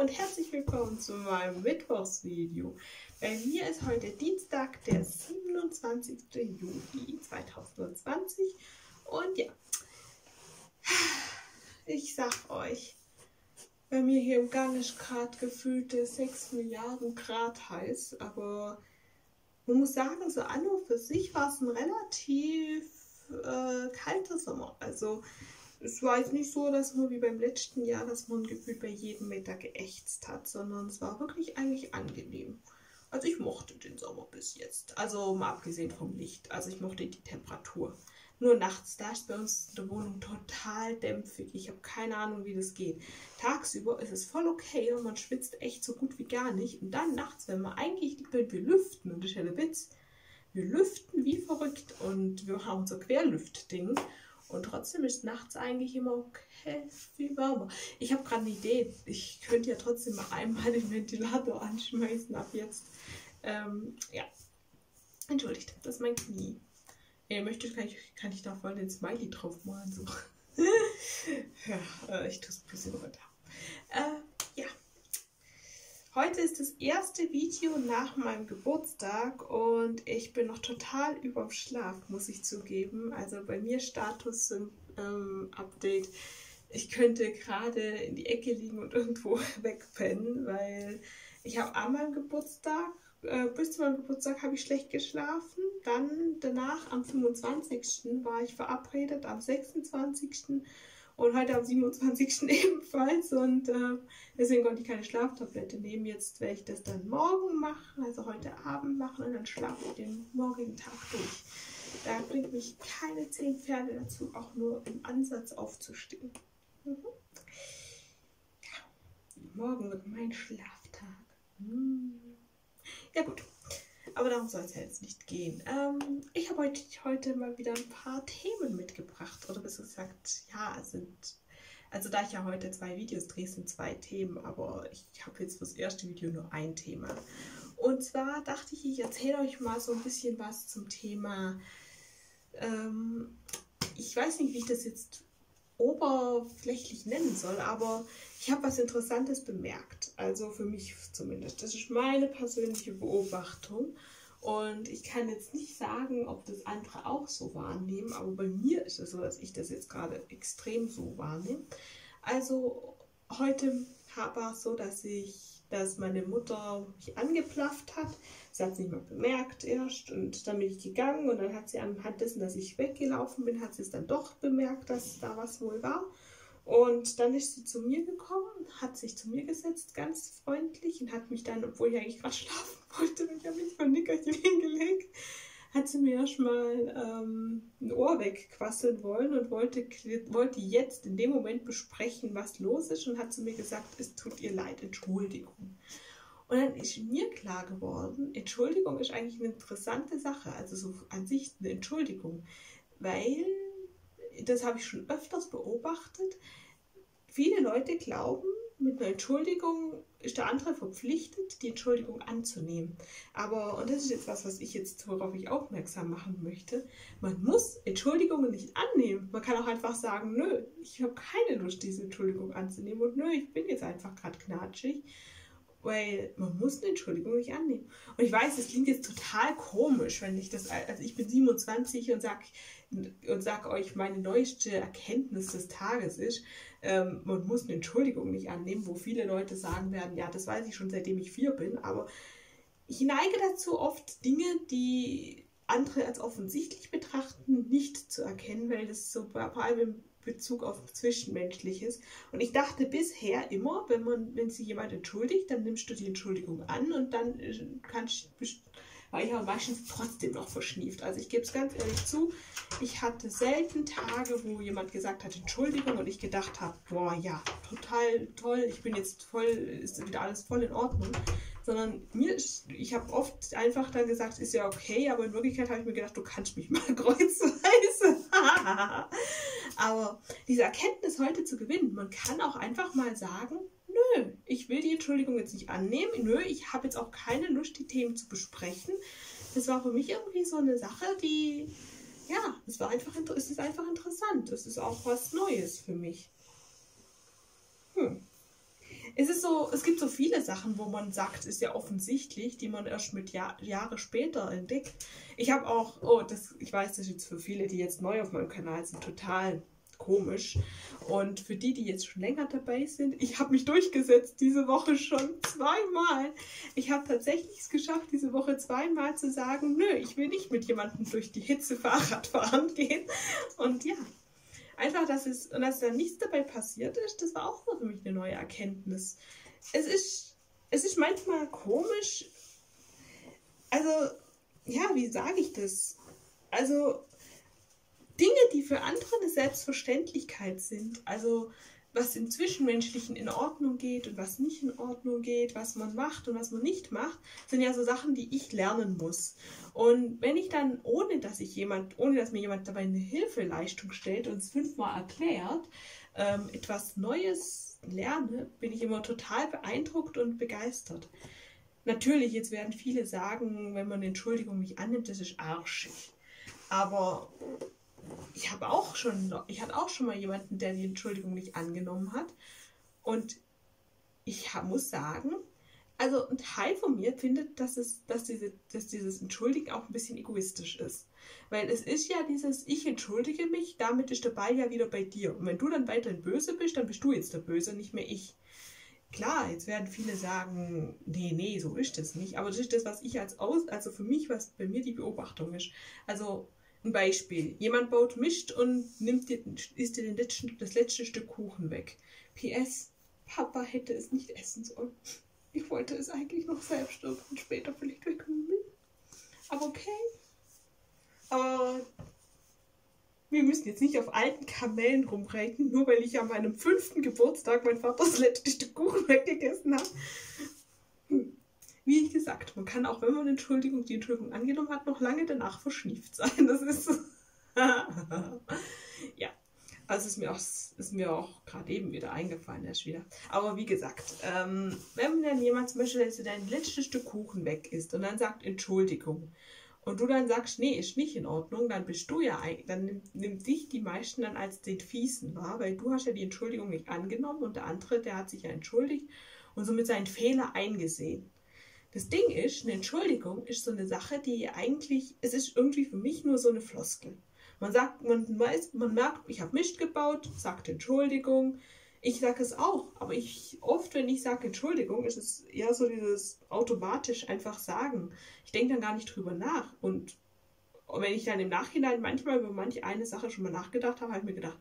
und herzlich willkommen zu meinem Mittwochsvideo. Bei mir ist heute Dienstag, der 27. Juli 2020 und ja, ich sag euch, bei mir hier im Gang ist gerade gefühlte 6 Milliarden Grad heiß, aber man muss sagen, so an und für sich war es ein relativ äh, kalter Sommer. Also es war jetzt nicht so, dass man wie beim letzten Jahr, dass man gefühlt bei jedem Meter geächtzt hat, sondern es war wirklich eigentlich angenehm. Also ich mochte den Sommer bis jetzt. Also mal abgesehen vom Licht. Also ich mochte die Temperatur. Nur nachts, da ist bei uns in der Wohnung total dämpfig. Ich habe keine Ahnung, wie das geht. Tagsüber ist es voll okay und man schwitzt echt so gut wie gar nicht. Und dann nachts, wenn man eigentlich wenn wir lüften, und das ist ja der Witz, wir lüften wie verrückt und wir haben unser Querlüftding. Und trotzdem ist nachts eigentlich immer okay, viel warmer. Ich habe gerade eine Idee. Ich könnte ja trotzdem mal einmal den Ventilator anschmeißen ab jetzt. Ähm, ja. Entschuldigt, das ist mein Knie. Wenn ihr möchtet, kann ich, kann ich da voll den Smiley drauf malen. So. ja, äh, ich tue es ein bisschen runter. Äh. Heute ist das erste Video nach meinem Geburtstag und ich bin noch total überm Schlaf, muss ich zugeben. Also bei mir Status ähm, Update. Ich könnte gerade in die Ecke liegen und irgendwo wegpennen, weil ich habe an meinem Geburtstag äh, bis zu meinem Geburtstag habe ich schlecht geschlafen. Dann danach am 25. war ich verabredet, am 26. und heute am 27. ebenfalls. Und äh, deswegen konnte ich keine Schlaftablette nehmen. Jetzt werde ich das dann morgen machen, also heute Abend machen und dann schlafe ich den morgigen Tag durch. Da bringt mich keine zehn Pferde dazu, auch nur im Ansatz aufzustehen. Mhm. Ja. Morgen wird mein Schlaftag. Mhm. Ja gut, aber darum soll es ja jetzt nicht gehen. Ähm, ich habe heute, heute mal wieder ein paar Themen mitgebracht. Oder besser gesagt, ja, sind. Also da ich ja heute zwei Videos drehe, sind zwei Themen, aber ich habe jetzt fürs erste Video nur ein Thema. Und zwar dachte ich, ich erzähle euch mal so ein bisschen was zum Thema. Ähm, ich weiß nicht, wie ich das jetzt oberflächlich nennen soll, aber ich habe was Interessantes bemerkt. Also für mich zumindest. Das ist meine persönliche Beobachtung. Und ich kann jetzt nicht sagen, ob das andere auch so wahrnehmen, aber bei mir ist es so, dass ich das jetzt gerade extrem so wahrnehme. Also heute war es so, dass ich dass meine Mutter mich angeplafft hat. Sie hat es nicht mal bemerkt erst und dann bin ich gegangen und dann hat sie anhand dessen, dass ich weggelaufen bin, hat sie es dann doch bemerkt, dass da was wohl war. Und dann ist sie zu mir gekommen, hat sich zu mir gesetzt, ganz freundlich und hat mich dann, obwohl ich eigentlich gerade schlafen wollte, ich habe mich von Nickerchen hingelegt, hat sie mir erstmal ähm, ein Ohr wegquasseln wollen und wollte, wollte jetzt in dem Moment besprechen, was los ist und hat zu mir gesagt, es tut ihr leid, Entschuldigung. Und dann ist mir klar geworden, Entschuldigung ist eigentlich eine interessante Sache, also so an sich eine Entschuldigung, weil, das habe ich schon öfters beobachtet, viele Leute glauben, mit einer Entschuldigung ist der andere verpflichtet, die Entschuldigung anzunehmen. Aber, und das ist jetzt was, was ich jetzt, worauf ich aufmerksam machen möchte, man muss Entschuldigungen nicht annehmen. Man kann auch einfach sagen, nö, ich habe keine Lust, diese Entschuldigung anzunehmen und nö, ich bin jetzt einfach gerade knatschig. Weil man muss eine Entschuldigung nicht annehmen. Und ich weiß, es klingt jetzt total komisch, wenn ich das, also ich bin 27 und sag, und sag euch, meine neueste Erkenntnis des Tages ist, ähm, man muss eine Entschuldigung nicht annehmen, wo viele Leute sagen werden, ja, das weiß ich schon seitdem ich vier bin, aber ich neige dazu oft Dinge, die andere als offensichtlich betrachten, nicht zu erkennen, weil das so vor allem Bezug auf Zwischenmenschliches. Und ich dachte bisher immer, wenn man, wenn sich jemand entschuldigt, dann nimmst du die Entschuldigung an und dann äh, kannst war ich aber meistens trotzdem noch verschnieft. Also ich gebe es ganz ehrlich zu, ich hatte selten Tage, wo jemand gesagt hat, Entschuldigung, und ich gedacht habe, boah, ja, total toll, ich bin jetzt voll, ist wieder alles voll in Ordnung. Sondern mir ich habe oft einfach dann gesagt, ist ja okay, aber in Wirklichkeit habe ich mir gedacht, du kannst mich mal kreuzweise. aber diese Erkenntnis heute zu gewinnen, man kann auch einfach mal sagen, nö, ich will die Entschuldigung jetzt nicht annehmen. Nö, ich habe jetzt auch keine Lust, die Themen zu besprechen. Das war für mich irgendwie so eine Sache, die, ja, es war einfach, es ist einfach interessant. Es ist auch was Neues für mich. Es ist so, es gibt so viele Sachen, wo man sagt, ist ja offensichtlich, die man erst mit Jahr, Jahre später entdeckt. Ich habe auch, oh, das, ich weiß, das ist jetzt für viele, die jetzt neu auf meinem Kanal sind, total komisch. Und für die, die jetzt schon länger dabei sind, ich habe mich durchgesetzt diese Woche schon zweimal. Ich habe tatsächlich es geschafft, diese Woche zweimal zu sagen, nö, ich will nicht mit jemandem durch die Hitze Fahrrad fahren gehen. Und ja, einfach, dass es, und dass da nichts dabei passiert ist, das war auch für mich eine neue Erkenntnis. Es ist, es ist manchmal komisch, also, ja, wie sage ich das? Also, Dinge, die für andere eine Selbstverständlichkeit sind, also was im Zwischenmenschlichen in Ordnung geht und was nicht in Ordnung geht, was man macht und was man nicht macht, sind ja so Sachen, die ich lernen muss. Und wenn ich dann, ohne dass ich jemand, ohne dass mir jemand dabei eine Hilfeleistung stellt und es fünfmal erklärt, ähm, etwas Neues lerne, bin ich immer total beeindruckt und begeistert. Natürlich, jetzt werden viele sagen, wenn man Entschuldigung nicht annimmt, das ist arschig. Aber ich habe auch schon, ich hatte auch schon mal jemanden, der die Entschuldigung nicht angenommen hat. Und ich muss sagen, also ein Teil von mir findet, dass, es, dass, diese, dass dieses Entschuldigen auch ein bisschen egoistisch ist. Weil es ist ja dieses, ich entschuldige mich, damit ist der Ball ja wieder bei dir. Und wenn du dann weiterhin böse bist, dann bist du jetzt der Böse, nicht mehr ich. Klar, jetzt werden viele sagen, nee, nee, so ist das nicht. Aber das ist das, was ich als aus, also für mich, was bei mir die Beobachtung ist. Also ein Beispiel. Jemand baut Mist und nimmt dir, isst dir letzten, das letzte Stück Kuchen weg. PS, Papa hätte es nicht essen sollen. Ich wollte es eigentlich noch selbst und später vielleicht wegmühlen. Aber okay. Aber wir müssen jetzt nicht auf alten Kamellen rumreiten, nur weil ich an meinem fünften Geburtstag mein Vater das letzte Stück Kuchen weggegessen habe. Wie gesagt, man kann auch, wenn man Entschuldigung, die Entschuldigung angenommen hat, noch lange danach verschnieft sein. Das ist ja. Also ist mir auch, auch gerade eben wieder eingefallen, erst wieder. Aber wie gesagt, ähm, wenn dann jemand zum Beispiel dass dein letztes Stück Kuchen weg ist und dann sagt Entschuldigung und du dann sagst, nee, ist nicht in Ordnung, dann bist du ja, dann nimmt, nimmt dich die meisten dann als den Fiesen wahr, weil du hast ja die Entschuldigung nicht angenommen und der andere, der hat sich ja entschuldigt und somit seinen Fehler eingesehen. Das Ding ist, eine Entschuldigung ist so eine Sache, die eigentlich, es ist irgendwie für mich nur so eine Floskel. Man sagt, man weiß, man merkt, ich habe Mist gebaut, sagt Entschuldigung. Ich sage es auch, aber ich oft, wenn ich sage Entschuldigung, ist es eher so dieses automatisch einfach sagen. Ich denke dann gar nicht drüber nach. Und wenn ich dann im Nachhinein manchmal über manche eine Sache schon mal nachgedacht habe, habe ich mir gedacht,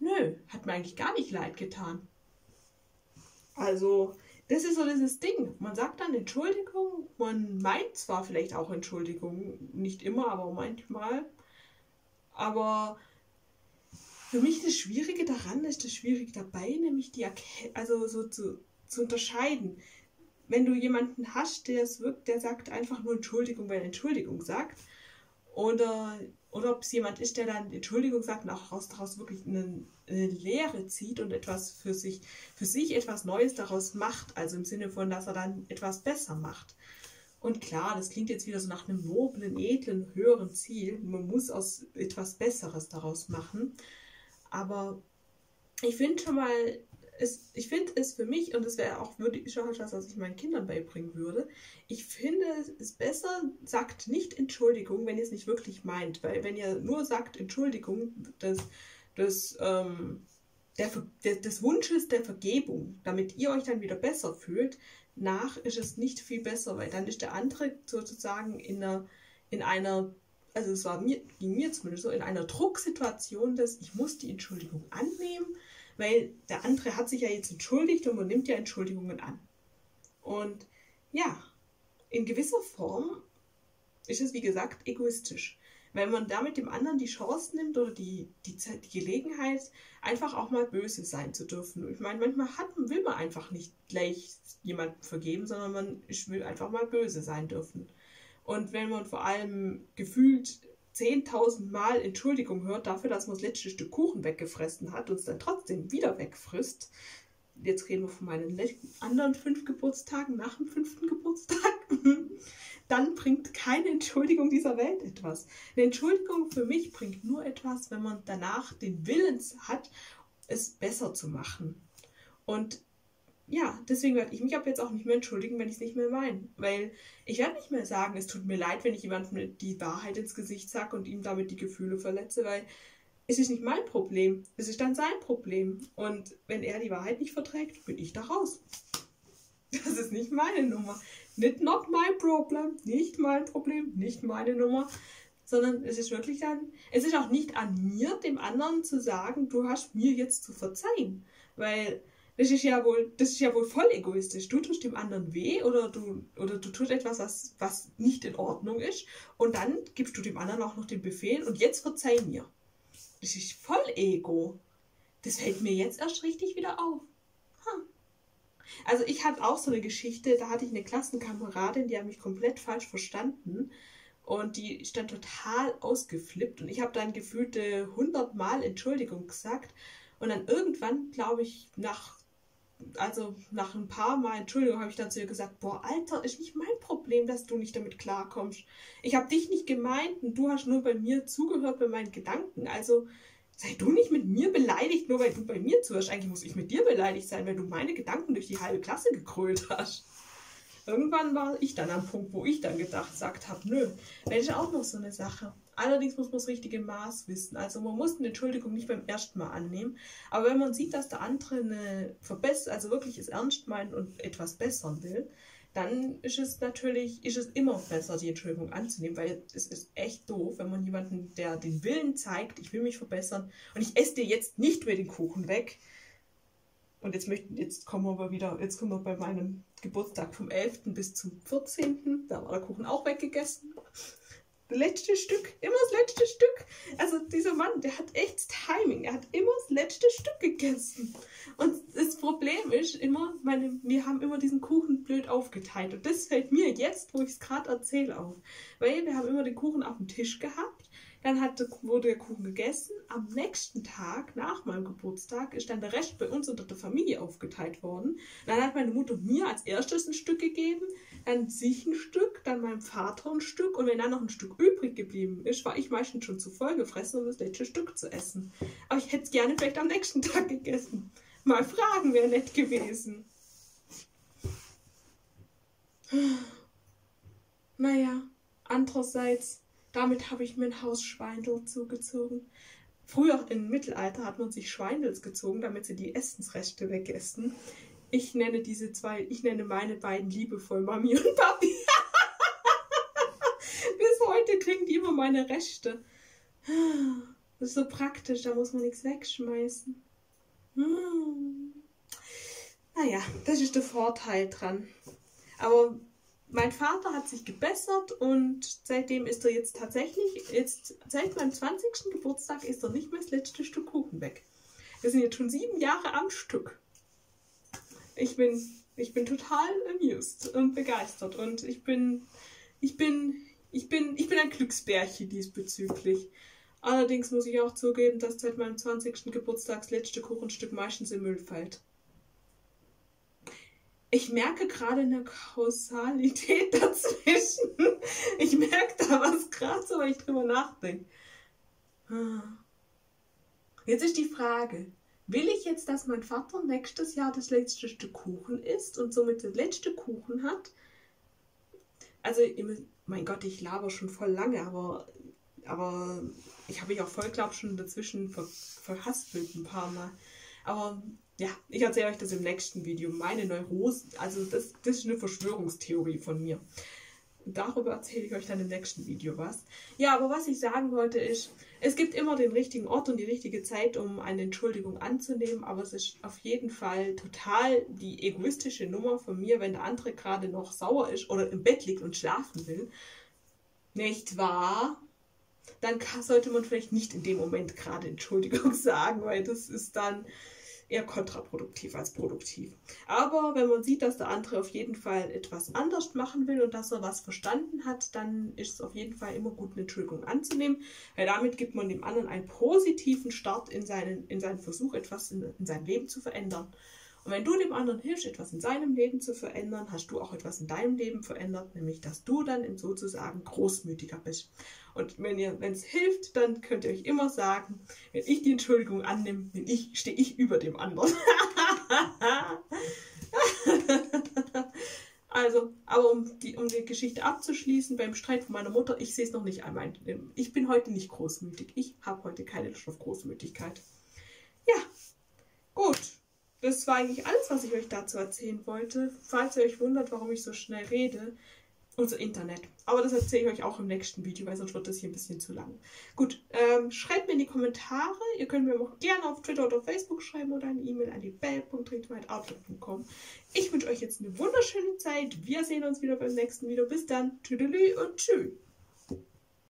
nö, hat mir eigentlich gar nicht leid getan. Also, das ist so dieses Ding. Man sagt dann Entschuldigung, man meint zwar vielleicht auch Entschuldigung, nicht immer, aber manchmal. Aber für mich das Schwierige daran ist das Schwierige dabei, nämlich die Erke also so zu, zu unterscheiden. Wenn du jemanden hast, der es wirkt, der sagt einfach nur Entschuldigung, weil er Entschuldigung sagt, oder oder ob es jemand ist, der dann Entschuldigung sagt und auch daraus wirklich eine, eine, Lehre zieht und etwas für sich, für sich etwas Neues daraus macht, also im Sinne von, dass er dann etwas besser macht. Und klar, das klingt jetzt wieder so nach einem noblen, edlen, höheren Ziel. Man muss aus etwas Besseres daraus machen. Aber ich finde schon mal, es, ich finde es für mich, und das wäre auch würde schon etwas, was ich meinen Kindern beibringen würde, ich finde es besser, sagt nicht Entschuldigung, wenn ihr es nicht wirklich meint. Weil wenn ihr nur sagt Entschuldigung, des, des, ähm, der, der, des Wunsches der Vergebung, damit ihr euch dann wieder besser fühlt, nach ist es nicht viel besser, weil dann ist der andere sozusagen in einer, in einer also es war mir, ging mir zumindest so, in einer Drucksituation, dass ich muss die Entschuldigung annehmen weil der andere hat sich ja jetzt entschuldigt und man nimmt ja Entschuldigungen an. Und ja, in gewisser Form ist es, wie gesagt, egoistisch. Weil man damit dem anderen die Chance nimmt oder die, die, die Gelegenheit, einfach auch mal böse sein zu dürfen. Ich meine, manchmal hat, will man einfach nicht gleich jemandem vergeben, sondern man will einfach mal böse sein dürfen. Und wenn man vor allem gefühlt 10.000 Mal Entschuldigung hört dafür, dass man das letzte Stück Kuchen weggefressen hat und es dann trotzdem wieder wegfrisst. Jetzt reden wir von meinen anderen fünf Geburtstagen nach dem fünften Geburtstag. dann bringt keine Entschuldigung dieser Welt etwas. Eine Entschuldigung für mich bringt nur etwas, wenn man danach den Willens hat, es besser zu machen. Und ja, deswegen werde ich mich ab jetzt auch nicht mehr entschuldigen, wenn ich es nicht mehr meine. Weil ich werde nicht mehr sagen, es tut mir leid, wenn ich jemandem die Wahrheit ins Gesicht sage und ihm damit die Gefühle verletze, weil es ist nicht mein Problem. Es ist dann sein Problem. Und wenn er die Wahrheit nicht verträgt, bin ich da raus. Das ist nicht meine Nummer. Nicht not my problem, nicht mein Problem, nicht meine Nummer, sondern es ist wirklich dann, es ist auch nicht an mir, dem anderen zu sagen, du hast mir jetzt zu verzeihen, weil das ist ja wohl, das ist ja wohl voll egoistisch. Du tust dem anderen weh oder du, oder du tust etwas, was, was nicht in Ordnung ist und dann gibst du dem anderen auch noch den Befehl und jetzt verzeih mir. Das ist voll Ego. Das fällt mir jetzt erst richtig wieder auf. Also ich hatte auch so eine Geschichte, da hatte ich eine Klassenkameradin, die hat mich komplett falsch verstanden und die stand total ausgeflippt und ich habe dann gefühlte hundertmal Entschuldigung gesagt und dann irgendwann, glaube ich, nach also nach ein paar Mal Entschuldigung, habe ich dann zu ihr gesagt, boah, Alter, ist nicht mein Problem, dass du nicht damit klarkommst. Ich habe dich nicht gemeint und du hast nur bei mir zugehört bei meinen Gedanken. Also sei du nicht mit mir beleidigt, nur weil du bei mir zuhörst. Eigentlich muss ich mit dir beleidigt sein, weil du meine Gedanken durch die halbe Klasse gekrölt hast. Irgendwann war ich dann am Punkt, wo ich dann gedacht, gesagt habe, nö, das ist auch noch so eine Sache. Allerdings muss man das richtige Maß wissen. Also man muss eine Entschuldigung nicht beim ersten Mal annehmen. Aber wenn man sieht, dass der andere eine Verbesserung, also wirklich es ernst meint und etwas bessern will, dann ist es natürlich, ist es immer besser, die Entschuldigung anzunehmen, weil es ist echt doof, wenn man jemanden, der den Willen zeigt, ich will mich verbessern und ich esse dir jetzt nicht mehr den Kuchen weg. Und jetzt möchten, jetzt kommen wir aber wieder, jetzt kommen wir bei meinem Geburtstag vom 11. bis zum 14. Da war der Kuchen auch weggegessen das letzte Stück, immer das letzte Stück. Also dieser Mann, der hat echt Timing. Er hat immer das letzte Stück gegessen. Und das Problem ist immer, meine, wir haben immer diesen Kuchen blöd aufgeteilt. Und das fällt mir jetzt, wo ich es gerade erzähle, auf. Weil wir haben immer den Kuchen auf dem Tisch gehabt. Dann hat, wurde der Kuchen gegessen. Am nächsten Tag, nach meinem Geburtstag, ist dann der Rest bei uns unter der Familie aufgeteilt worden. Dann hat meine Mutter mir als erstes ein Stück gegeben dann sich ein Stück, dann meinem Vater ein Stück und wenn dann noch ein Stück übrig geblieben ist, war ich meistens schon zu voll gefressen, um das letzte Stück zu essen. Aber ich hätte es gerne vielleicht am nächsten Tag gegessen. Mal fragen wäre nett gewesen. Naja, andererseits, damit habe ich mir ein Haus Schweindel zugezogen. Früher im Mittelalter hat man sich Schweindels gezogen, damit sie die Essensreste wegessen. Ich nenne diese zwei, ich nenne meine beiden liebevoll Mami und Papi. Bis heute kriegen die immer meine Rechte. Das ist so praktisch, da muss man nichts wegschmeißen. Hm. Naja, das ist der Vorteil dran. Aber mein Vater hat sich gebessert und seitdem ist er jetzt tatsächlich, jetzt seit meinem 20. Geburtstag ist er nicht mehr das letzte Stück Kuchen weg. Wir sind jetzt schon sieben Jahre am Stück ich bin, ich bin total amused und begeistert und ich bin, ich bin, ich bin, ich bin ein Glücksbärchen diesbezüglich. Allerdings muss ich auch zugeben, dass seit meinem 20. Geburtstag das letzte Kuchenstück meistens im Müll fällt. Ich merke gerade eine Kausalität dazwischen. Ich merke da was gerade so, weil ich drüber nachdenke. Ah. Jetzt ist die Frage, Will ich jetzt, dass mein Vater nächstes Jahr das letzte Stück Kuchen isst und somit das letzte Kuchen hat? Also, mein Gott, ich laber schon voll lange, aber, aber ich habe mich auch voll, glaube schon dazwischen ver, verhaspelt ein paar Mal. Aber ja, ich erzähle euch das im nächsten Video. Meine Neurosen, also das, das ist eine Verschwörungstheorie von mir. Darüber erzähle ich euch dann im nächsten Video was. Ja, aber was ich sagen wollte ist, es gibt immer den richtigen Ort und die richtige Zeit, um eine Entschuldigung anzunehmen, aber es ist auf jeden Fall total die egoistische Nummer von mir, wenn der andere gerade noch sauer ist oder im Bett liegt und schlafen will. Nicht wahr? Dann sollte man vielleicht nicht in dem Moment gerade Entschuldigung sagen, weil das ist dann eher kontraproduktiv als produktiv. Aber wenn man sieht, dass der andere auf jeden Fall etwas anders machen will und dass er was verstanden hat, dann ist es auf jeden Fall immer gut, eine Entschuldigung anzunehmen, weil damit gibt man dem anderen einen positiven Start in seinen, in seinen Versuch, etwas in, in seinem Leben zu verändern. Und wenn du dem anderen hilfst, etwas in seinem Leben zu verändern, hast du auch etwas in deinem Leben verändert, nämlich dass du dann sozusagen großmütiger bist. Und wenn ihr, wenn es hilft, dann könnt ihr euch immer sagen, wenn ich die Entschuldigung annehme, ich, stehe ich über dem anderen. Also, aber um die, um die Geschichte abzuschließen, beim Streit von meiner Mutter, ich sehe es noch nicht einmal. Ich bin heute nicht großmütig. Ich habe heute keine Lust auf Großmütigkeit. Ja, gut. Das war eigentlich alles, was ich euch dazu erzählen wollte. Falls ihr euch wundert, warum ich so schnell rede, unser Internet. Aber das erzähle ich euch auch im nächsten Video, weil sonst wird das hier ein bisschen zu lang. Gut, ähm, schreibt mir in die Kommentare. Ihr könnt mir auch gerne auf Twitter oder Facebook schreiben oder eine E-Mail an die bell.outlook.com. Ich wünsche euch jetzt eine wunderschöne Zeit. Wir sehen uns wieder beim nächsten Video. Bis dann. Tüdelü und tschüss.